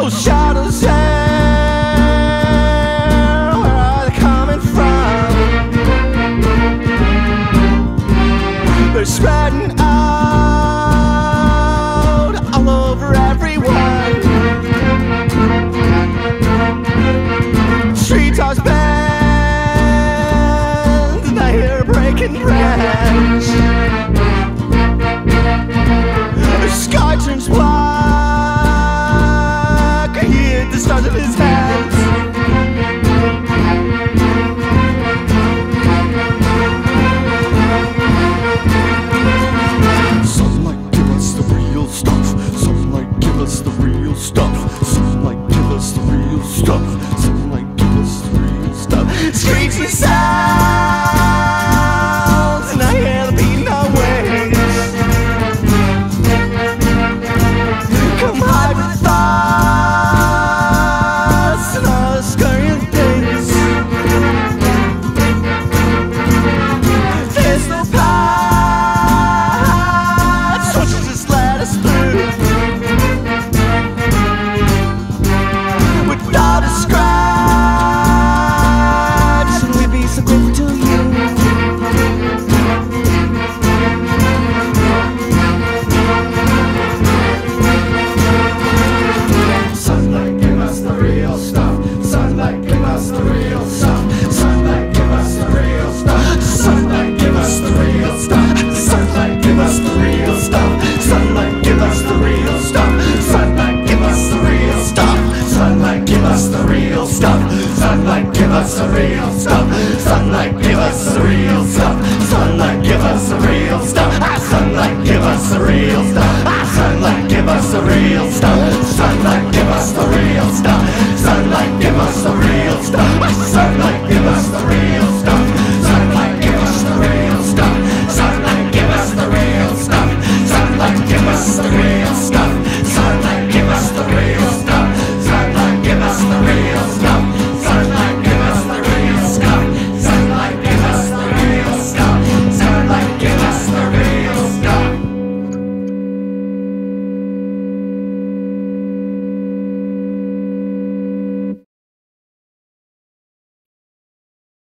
those shadows there? Where are they coming from? They're spreading out all over everyone. Streets are bend, and I hear breaking branch. stuff. Something like give us the real stuff. Something like give us the real stuff. Screams inside. Sunlight, give us the real stuff. Sunlight, give us the real stuff. Sunlight, give us the real stuff. Ah, sunlight, give us the real stuff. Ah, sunlight, give us the real stuff. Sunlight, give us the real stuff. Sunlight, give us the real stuff. Ah, sunlight, give us the real stuff. Sunlight, give us the real stuff. Sunlight, give us the real stuff. Sunlight, give us the real stuff. Sunlight, give us the real